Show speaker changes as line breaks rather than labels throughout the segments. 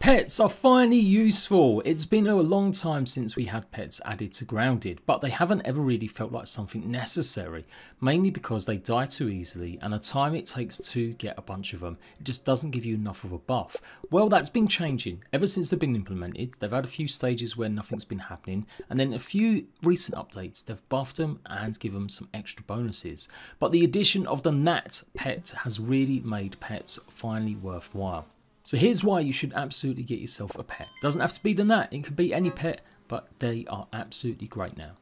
Pets are finally useful. It's been a long time since we had pets added to Grounded, but they haven't ever really felt like something necessary, mainly because they die too easily and the time it takes to get a bunch of them, it just doesn't give you enough of a buff. Well, that's been changing. Ever since they've been implemented, they've had a few stages where nothing's been happening, and then a few recent updates, they've buffed them and given them some extra bonuses. But the addition of the Gnat pet has really made pets finally worthwhile. So here's why you should absolutely get yourself a pet. Doesn't have to be the gnat, it could be any pet, but they are absolutely great now.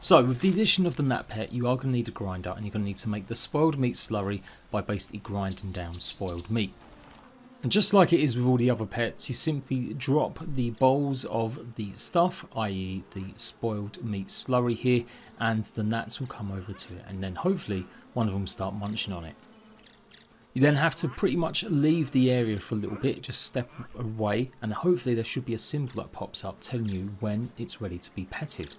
So with the addition of the gnat pet, you are going to need a grinder and you're going to need to make the spoiled meat slurry by basically grinding down spoiled meat. And just like it is with all the other pets, you simply drop the bowls of the stuff, i.e. the spoiled meat slurry here, and the gnats will come over to it and then hopefully one of them start munching on it. You then have to pretty much leave the area for a little bit, just step away, and hopefully there should be a symbol that pops up telling you when it's ready to be petted.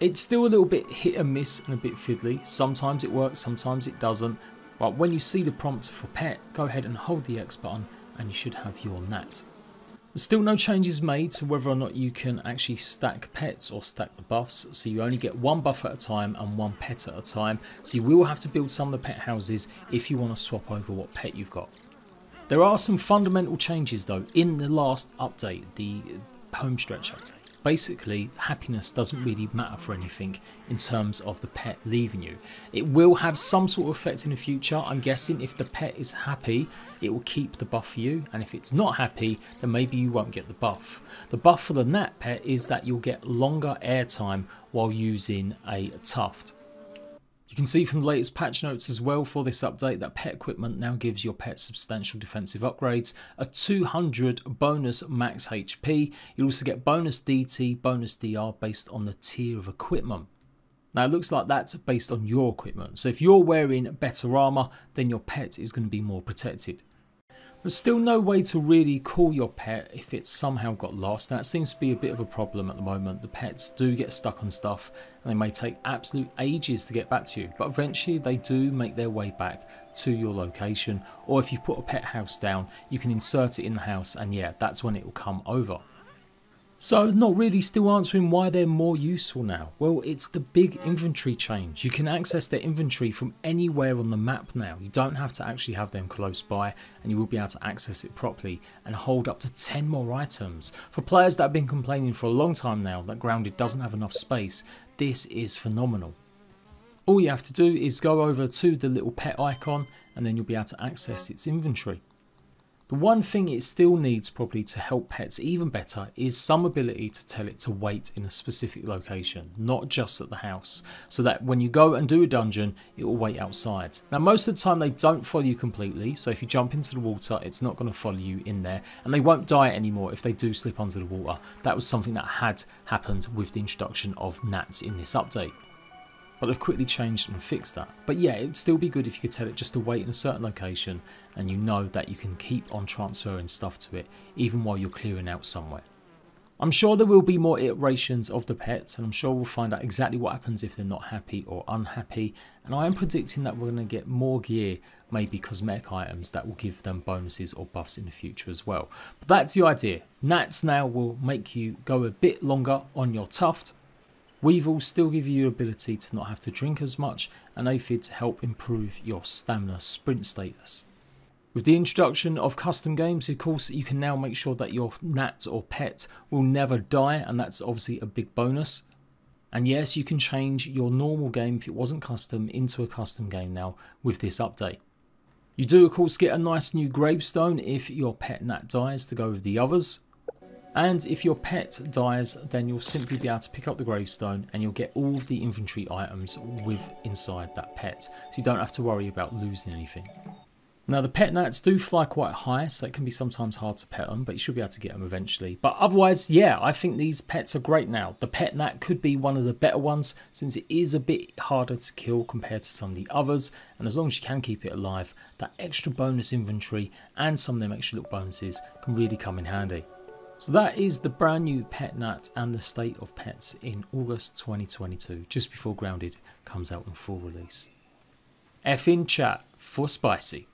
It's still a little bit hit and miss and a bit fiddly. Sometimes it works, sometimes it doesn't. But when you see the prompt for pet, go ahead and hold the X button and you should have your gnat. Still no changes made to whether or not you can actually stack pets or stack the buffs, so you only get one buff at a time and one pet at a time, so you will have to build some of the pet houses if you want to swap over what pet you've got. There are some fundamental changes though in the last update, the homestretch update basically happiness doesn't really matter for anything in terms of the pet leaving you. It will have some sort of effect in the future. I'm guessing if the pet is happy, it will keep the buff for you. And if it's not happy, then maybe you won't get the buff. The buff for the gnat pet is that you'll get longer airtime while using a tuft. You can see from the latest patch notes as well for this update that pet equipment now gives your pet substantial defensive upgrades, a 200 bonus max HP, you also get bonus DT, bonus DR based on the tier of equipment. Now it looks like that's based on your equipment, so if you're wearing better armour then your pet is going to be more protected. There's still no way to really call your pet if it's somehow got lost. That seems to be a bit of a problem at the moment. The pets do get stuck on stuff and they may take absolute ages to get back to you, but eventually they do make their way back to your location. Or if you put a pet house down, you can insert it in the house and yeah, that's when it will come over. So not really still answering why they're more useful now. Well, it's the big inventory change. You can access their inventory from anywhere on the map now. You don't have to actually have them close by and you will be able to access it properly and hold up to 10 more items. For players that have been complaining for a long time now that Grounded doesn't have enough space, this is phenomenal. All you have to do is go over to the little pet icon and then you'll be able to access its inventory. The one thing it still needs probably to help pets even better is some ability to tell it to wait in a specific location, not just at the house, so that when you go and do a dungeon, it will wait outside. Now most of the time they don't follow you completely, so if you jump into the water, it's not going to follow you in there, and they won't die anymore if they do slip onto the water. That was something that had happened with the introduction of gnats in this update but they've quickly changed and fixed that. But yeah, it'd still be good if you could tell it just to wait in a certain location and you know that you can keep on transferring stuff to it even while you're clearing out somewhere. I'm sure there will be more iterations of the pets and I'm sure we'll find out exactly what happens if they're not happy or unhappy and I am predicting that we're going to get more gear, maybe cosmetic items that will give them bonuses or buffs in the future as well. But that's the idea. Gnats now will make you go a bit longer on your tuft Weevils still give you the ability to not have to drink as much and aphid to help improve your stamina sprint status. With the introduction of custom games, of course, you can now make sure that your gnat or pet will never die, and that's obviously a big bonus. And yes, you can change your normal game if it wasn't custom into a custom game now with this update. You do, of course, get a nice new gravestone if your pet gnat dies to go with the others. And if your pet dies, then you'll simply be able to pick up the gravestone and you'll get all the inventory items with inside that pet. So you don't have to worry about losing anything. Now the pet gnats do fly quite high, so it can be sometimes hard to pet them, but you should be able to get them eventually. But otherwise, yeah, I think these pets are great now. The pet gnat could be one of the better ones, since it is a bit harder to kill compared to some of the others, and as long as you can keep it alive, that extra bonus inventory and some of them extra little bonuses can really come in handy. So that is the brand new Pet Gnat and the state of pets in August 2022, just before Grounded comes out in full release. F in chat for spicy.